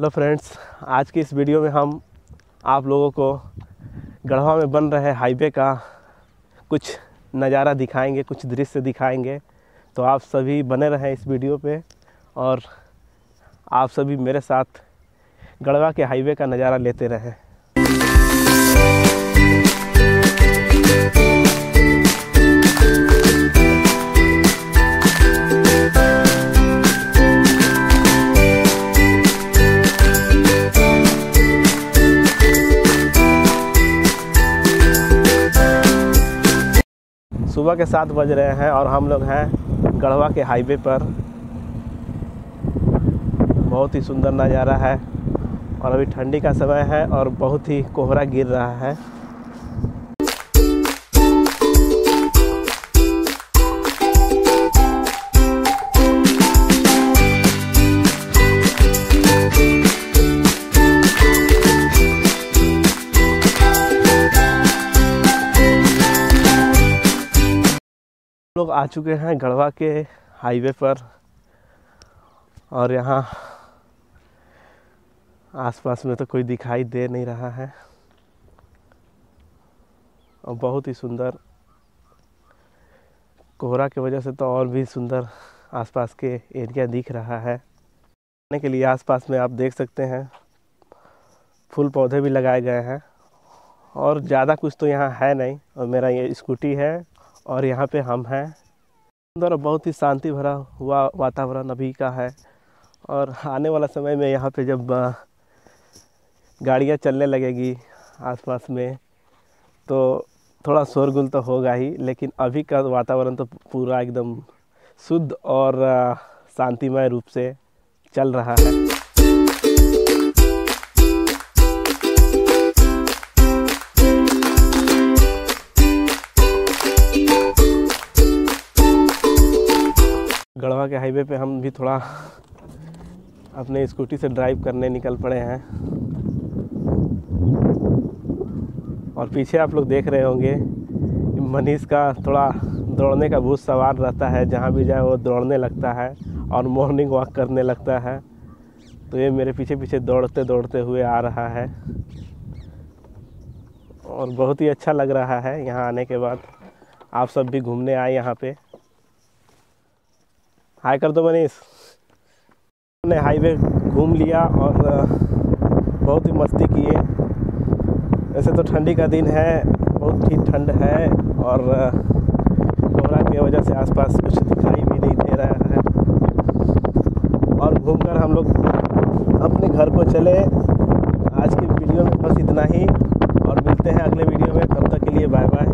Hello friends आज की इस वीडियो में हम आप लोगों को गढ़वा में बन रहे हाईवे का कुछ नज़ारा दिखाएँगे, कुछ दृश्य दिखाएँगे। तो आप सभी बने रहें इस वीडियो पे और आप सभी मेरे साथ गढ़वा के हाईवे का नज़ारा लेते रहें। सुबह के सात बज रहे हैं और हम लोग हैं गढ़वा के हाईवे पर। बहुत ही सुंदर नज़ारा है और अभी ठंडी का समय है और बहुत ही कोहरा गिर रहा है। लोग आ चुके हैं गढ़वा के हाईवे पर और यहाँ आसपास में तो कोई दिखाई दे नहीं रहा है। और बहुत ही सुंदर कोहरा की वजह से तो और भी सुंदर आसपास के एरिया दिख रहा है। आने के लिए आसपास में आप देख सकते हैं फूल पौधे भी लगाए गए हैं और ज़्यादा कुछ तो यहाँ है नहीं और मेरा ये स्कूटी है। और यहाँ पे हम हैं। सुंदर और बहुत ही शांति भरा हुआ वातावरण अभी का है। और आने वाला समय में यहाँ पे जब गाड़ियाँ चलने लगेगी आसपास में तो थोड़ा शोरगुल तो होगा ही, लेकिन अभी का वातावरण तो पूरा एकदम शुद्ध और शांतिमय रूप से चल रहा है। गढ़वा के हाईवे पे हम भी थोड़ा अपने स्कूटी से ड्राइव करने निकल पड़े हैं। और पीछे आप लोग देख रहे होंगे मनीष का थोड़ा दौड़ने का भूत सवार रहता है, जहाँ भी जाए वो दौड़ने लगता है और मॉर्निंग वॉक करने लगता है। तो ये मेरे पीछे पीछे दौड़ते दौड़ते हुए आ रहा है। और बहुत ही अच्छा लग रहा है यहाँ आने के बाद। आप सब भी घूमने आए यहाँ पे। हाय कर दो मनीष। हमने हाईवे घूम लिया और बहुत ही मस्ती किए वैसे तो ठंडी का दिन है, बहुत ही ठंड है और कोहरा की वजह से आसपास कुछ दिखाई भी नहीं दे रहा है। और घूमकर हम लोग अपने घर को चले। आज की वीडियो में बस इतना ही और मिलते हैं अगले वीडियो में। तब तक के लिए बाय बाय